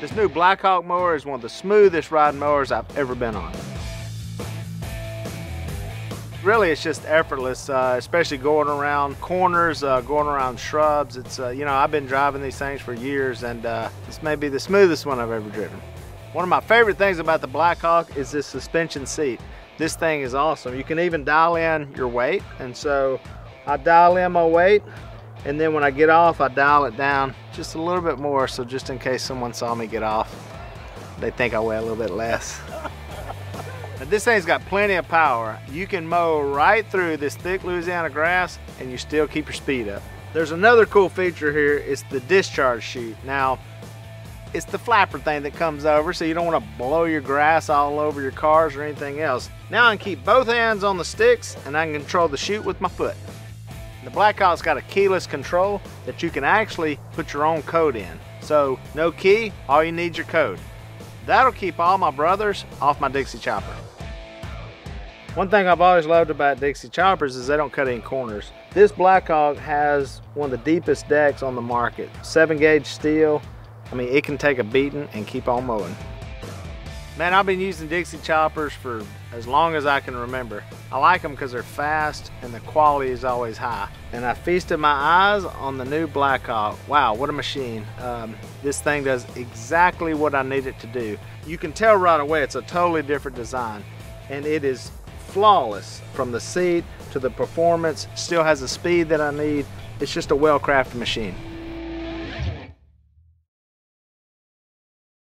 This new Blackhawk mower is one of the smoothest riding mowers I've ever been on. Really, it's just effortless, uh, especially going around corners, uh, going around shrubs. It's, uh, you know, I've been driving these things for years and uh, this may be the smoothest one I've ever driven. One of my favorite things about the Blackhawk is this suspension seat. This thing is awesome. You can even dial in your weight. And so I dial in my weight and then when I get off, I dial it down just a little bit more. So just in case someone saw me get off, they think I weigh a little bit less. Now this thing's got plenty of power. You can mow right through this thick Louisiana grass and you still keep your speed up. There's another cool feature here, it's the discharge chute. Now, it's the flapper thing that comes over so you don't want to blow your grass all over your cars or anything else. Now I can keep both hands on the sticks and I can control the chute with my foot. The Blackhawk's got a keyless control that you can actually put your own code in. So no key, all you need is your code. That'll keep all my brothers off my Dixie chopper. One thing I've always loved about Dixie choppers is they don't cut any corners. This Blackhawk has one of the deepest decks on the market. Seven gauge steel. I mean, it can take a beating and keep on mowing. Man, I've been using Dixie choppers for as long as I can remember. I like them because they're fast and the quality is always high. And I feasted my eyes on the new Blackhawk. Wow, what a machine. Um, this thing does exactly what I need it to do. You can tell right away it's a totally different design and it is flawless from the seat to the performance, still has the speed that I need. It's just a well-crafted machine.